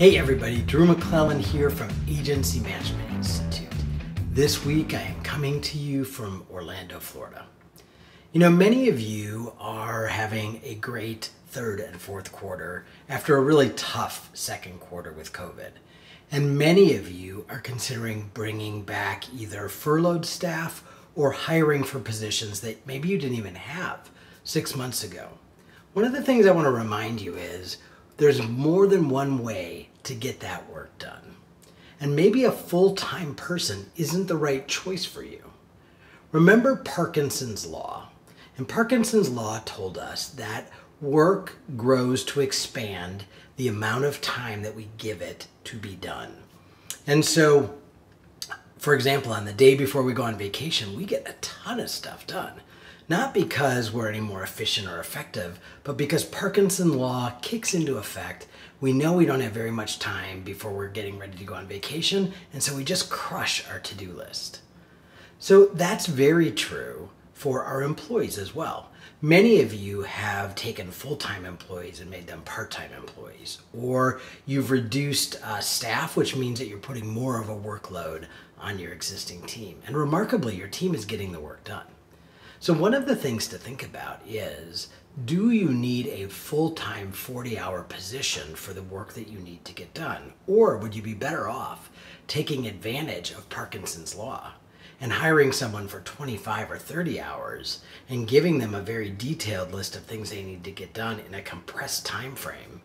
Hey everybody, Drew McLellan here from Agency Management Institute. This week I am coming to you from Orlando, Florida. You know, many of you are having a great third and fourth quarter after a really tough second quarter with COVID. And many of you are considering bringing back either furloughed staff or hiring for positions that maybe you didn't even have six months ago. One of the things I want to remind you is there's more than one way to get that work done. And maybe a full time person isn't the right choice for you. Remember Parkinson's Law. And Parkinson's Law told us that work grows to expand the amount of time that we give it to be done. And so, for example, on the day before we go on vacation, we get a ton of stuff done not because we're any more efficient or effective, but because Parkinson law kicks into effect. We know we don't have very much time before we're getting ready to go on vacation, and so we just crush our to do list. So that's very true for our employees as well. Many of you have taken full time employees and made them part time employees, or you've reduced uh, staff, which means that you're putting more of a workload on your existing team. And remarkably, your team is getting the work done. So, one of the things to think about is do you need a full time 40 hour position for the work that you need to get done? Or would you be better off taking advantage of Parkinson's Law and hiring someone for 25 or 30 hours and giving them a very detailed list of things they need to get done in a compressed time frame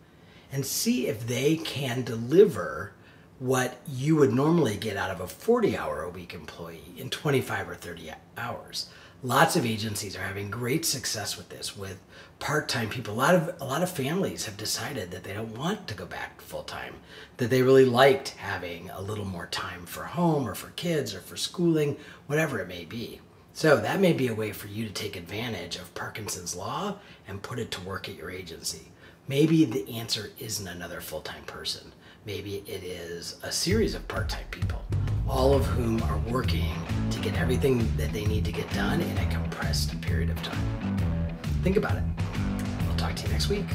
and see if they can deliver what you would normally get out of a 40 hour a week employee in 25 or 30 hours. Lots of agencies are having great success with this with part-time people. A lot of a lot of families have decided that they don't want to go back full-time, that they really liked having a little more time for home or for kids or for schooling, whatever it may be. So that may be a way for you to take advantage of Parkinson's law and put it to work at your agency. Maybe the answer isn't another full-time person. Maybe it is a series of part time people, all of whom are working to get everything that they need to get done in a compressed period of time. Think about it. I'll talk to you next week.